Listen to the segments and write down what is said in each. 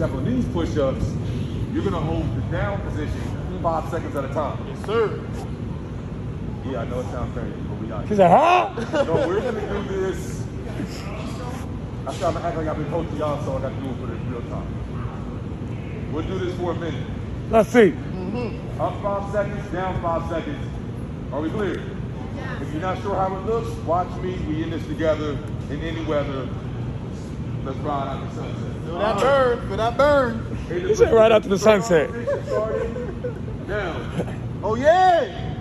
Except on these push-ups, you're gonna hold the down position five seconds at a time. Yes, sir. Yeah, I know it sounds crazy, but we are. She said, huh? So we're gonna do this. I try to act like I've been coaching y'all, so I got to do it for this real time. We'll do this for a minute. Let's see. Mm-hmm. Up five seconds, down five seconds. Are we clear? If you're not sure how it looks, watch me. We in this together in any weather. Let's ride out the sunset. Feel that burn. Feel that burn. He said right after the sunset. Down, Oh, yeah.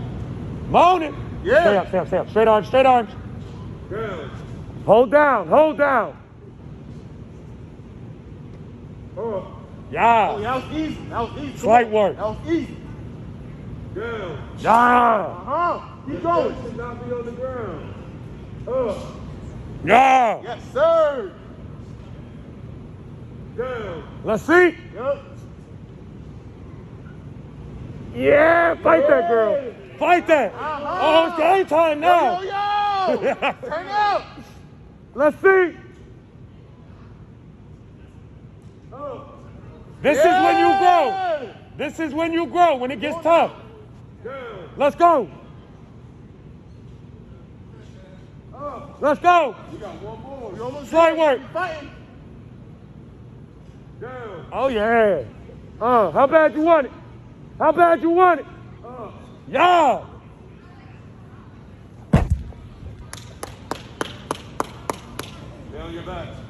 Moaning. Yeah. Stay up, stay up, stay up. Straight arms, straight arms. down, Hold down, hold down. Oh, Yeah. that was easy. That was easy. Slight on. work. That was easy. down. Yeah. Uh-huh. Keep going. Should not be on the ground. Up, Yeah. Yes, sir. Down. Let's see. Yup. Yeah, fight that girl. Fight that. Uh-huh. Oh, it's game time now. yo, yo. Turn out. Let's see. This is when you grow. This is when you grow, when it gets tough. down, Let's go. Let's go. We got one more. We almost Slight there. work. Oh, yeah. Uh, how bad you want it? How bad you want it? up. Yeah. Down your back.